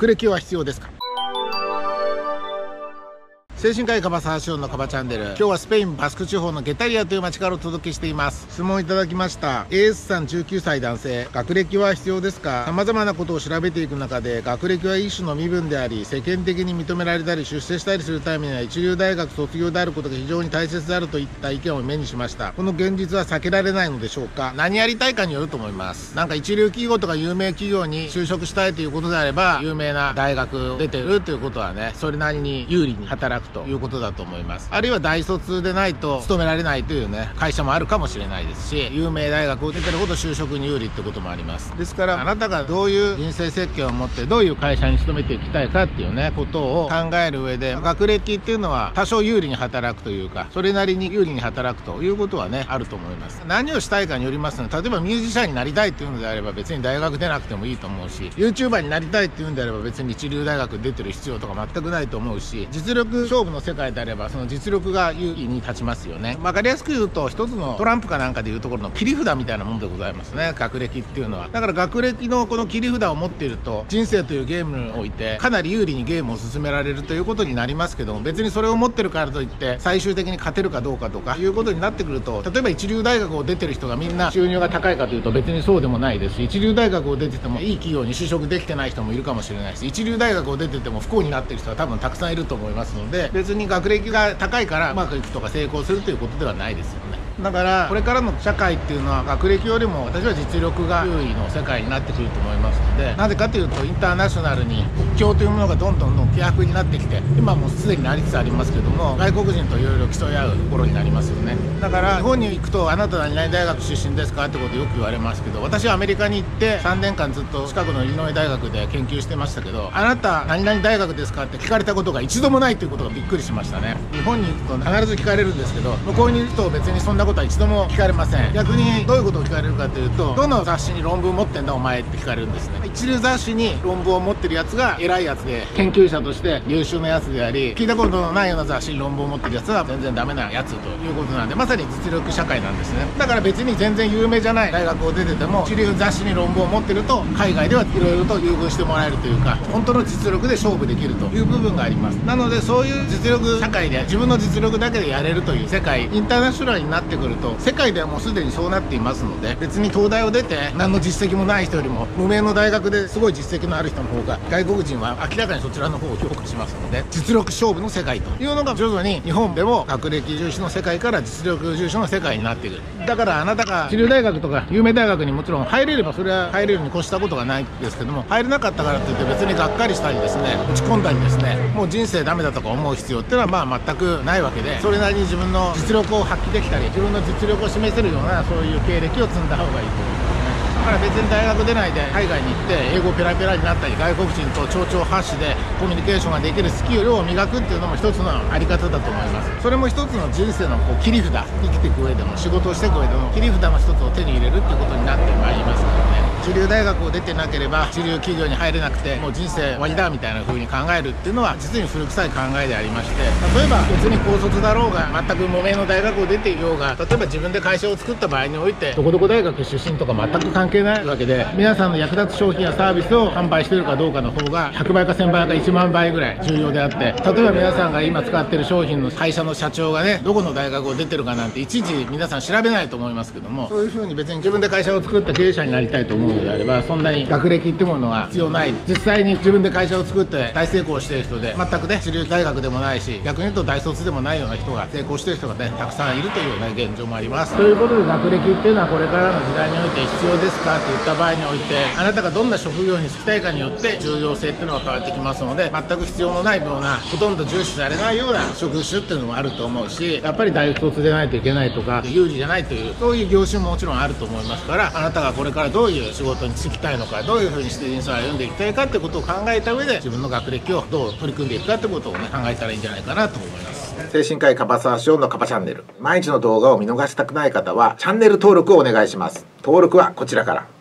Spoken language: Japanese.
学歴は必要ですか？精神科医カバサーションのカバチャンネル。今日はスペインバスク地方のゲタリアという町からお届けしています。質問いただきました。AS さん19歳男性。学歴は必要ですか？様々なことを調べていく中で学歴は一種の身分であり世間的に認められたり出世したりするためには一流大学卒業であることが非常に大切であるといった意見を目にしました。この現実は避けられないのでしょうか？何やりたいかによると思います。なんか一流企業とか有名企業に就職したいということであれば有名な大学出てるということはねそれなりに有利に働くと。いうことだと思います。あるいは大卒でないと勤められないというね会社もあるかもしれないですし有名大学を出てるほど就職に有利ってこともあります。ですからあなたがどういう人生設計を持ってどういう会社に勤めていきたいかっていうねことを考える上で学歴っていうのは多少有利に働くというかそれなりに有利に働くということはねあると思います。何をしたいかによりますので例えばミュージシャンになりたいっていうのであれば別に大学出なくてもいいと思うし YouTuber になりたいっていうんであれば別に一流大学出てる必要とか全くないと思うし実力勝負の世界であればその実力が有利に立ちますよね。分かりやすく言うと一つのトランプかなんかでいうところの切り札みたいなものでございますね。学歴っていうのは。だから学歴のこの切り札を持っていると人生というゲームにおいてかなり有利にゲームを進められるということになりますけども別にそれを持ってるからといって最終的に勝てるかどうかとかいうことになってくると例えば一流大学を出てる人がみんな収入が高いかというと別にそうでもないです一流大学を出ててもいい企業に就職できてない人もいるかもしれないし一流大学を出てても不幸になってる人は多分たくさんいると思いますので別に学歴が高いからうまくいくとか成功するということではないですよね。だからこれからの社会っていうのは学歴よりも私は実力が優位の世界になってくると思いますのでなぜかというとインターナショナルに国境というものがどんどんどん希薄になってきて今もうすでになりつつありますけども外国人といろいろ競い合うところになりますよね。だから日本に行くとあなた何々大学出身ですかってことよく言われますけど私はアメリカに行って3年間ずっと近くのイリノイ大学で研究してましたけどあなた何々大学ですかって聞かれたことが一度もないということがびっくりしましたね。日本に行くと必ず聞かれるんですけど向こうに行くと別にそんなことは一度も聞かれません。逆にどういうことを聞かれるかというとどの雑誌に論文持ってんだお前って聞かれるんですね。一流雑誌に論文を持ってるやつが偉いやつで研究者として優秀なやつであり聞いたことのないような雑誌に論文を持ってるやつは全然ダメなやつということなんでまさに実力社会なんですね。だから別に全然有名じゃない大学を出てても一流雑誌に論文を持ってると海外ではいろいろと優遇してもらえるというか本当の実力で勝負できるという部分があります。なのでそういう実力社会で自分の実力だけでやれるという世界インターナショナルになってくると世界ではもうすでにそうなっていますので別に東大を出て何の実績もない人よりも無名の大学ですごい実績のある人の方が外国人は明らかにそちらの方を評価しますので実力勝負の世界というのが徐々に日本でも学歴重視の世界から実力重視の世界になっていく。だからあなたが一流大学とか有名大学にもちろん入れればそれは入れるに越したことがないですけども入れなかったからといって別にがっかりしたりですね打ち込んだりですねもう人生ダメだとか思う必要っていうのはまあ全くないわけでそれなりに自分の実力を発揮できたり自分の実力を示せるようなそういう経歴を積んだ方がいいと思いますねだから別に大学出ないで海外に行って英語ペラペラになったり外国人と蝶々発しでコミュニケーションができるスキルを磨くっていうのも一つのあり方だと思います。それも一つの人生のこう切り札生きていく上でも仕事をしていく上でも切り札の一つを手に入れるっていうことになってまいりますからね。一流大学を出てなければ一流企業に入れなくてもう人生終わりだみたいな風に考えるっていうのは実に古臭い考えでありまして例えば別に高卒だろうが全く無名の大学を出ていようが例えば自分で会社を作った場合においてどこどこ大学出身とか全く関係ないわけで皆さんの役立つ商品やサービスを販売してるかどうかの方が100倍か1000倍か1万倍ぐらい重要であって例えば皆さんが今使ってる商品の会社の社長がねどこの大学を出てるかなんていちいち皆さん調べないと思いますけどもそういう風に別に自分で会社を作った経営者になりたいと思うのであればそんなに。学歴ってものは必要ない。実際に自分で会社を作って大成功してる人で全くね主流大学でもないし逆に言うと大卒でもないような人が成功してる人がねたくさんいるというような現状もあります。ということで学歴っていうのはこれからの時代において必要ですかって言った場合においてあなたがどんな職業に就きたいかによって重要性っていうのは変わってきますので全く必要のないようなほとんど重視されないような職種っていうのもあると思うしやっぱり大学卒でないといけないとか有利じゃないというそういう業種ももちろんあると思いますからあなたがこれからどういう仕事に就きたいのかどういうふうにして人生を歩んでいきたいかってことを考えた上で自分の学歴をどう取り組んでいくかってことをね考えたらいいんじゃないかなと思います。精神科医カバサーショーのカバチャンネル。毎日の動画を見逃したくない方はチャンネル登録をお願いします。登録はこちらから。